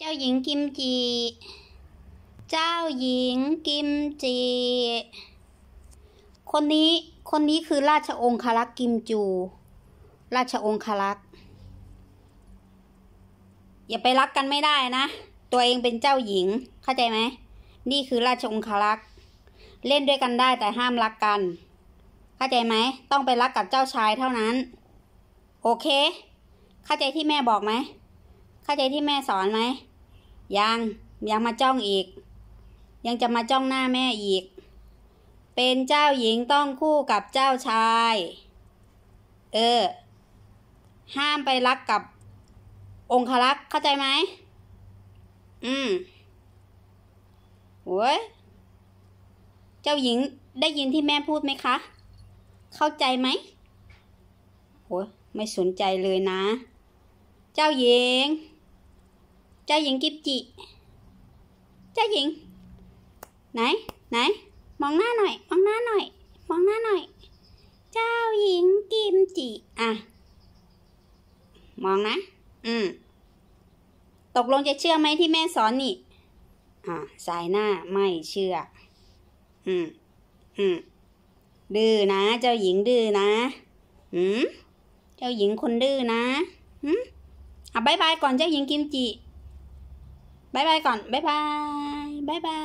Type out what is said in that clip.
เจ้าหญิงกิมจิ เจ้าหญิงกิมจิ คนนี้คนนี้คือราชองครักษ์กิมจู ราชองครักษ์อย่าไปรักกันไม่ได้นะ ตัวเองเป็นเจ้าหญิงเข้าใจไหม นี่คือราชองครักษ์เล่นด้วยกันได้แต่ห้ามรักกัน เข้าใจไหม ต้องไปรักกับเจ้าชายเท่านั้น โอเค เข้าใจที่แม่บอกไหม เข้าใจที่แม่สอนไหม ยังยังมาจ้องอีก ยังจะมาจ้องหน้าแม่อีก เป็นเจ้าหญิงต้องคู่กับเจ้าชาย เออ ห้ามไปรักกับองครักษ์เข้าใจไหม อืมโว้ย เจ้าหญิงได้ยินที่แม่พูดไหมคะ เข้าใจไหมโอ้ยไม่สนใจเลยนะ เจ้าหญิง เจ้าหญิงกิบจิ เจ้าหญิง ไหน ไหน มองหน้าหน่อย มองหน้าหน่อย มองหน้าหน่อย เจ้าหญิงกิมจิ อะ มองนะ อืม ตกลงจะเชื่อไหมที่แม่สอนนี่ อ่าสายหน้าไม่เชื่อ อืม อืม ดื้อนะ เจ้าหญิงดื้อนะหืม เจ้าหญิงคนดื้อนะหืมอะบายบายก่อนเจ้าหญิงกิมจิ บายบายก่